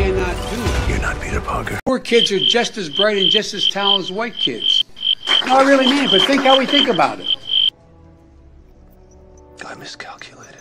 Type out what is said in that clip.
cannot do. You're not Peter Parker. Poor kids are just as bright and just as talented as white kids. No, I really mean it, but think how we think about it. I miscalculated.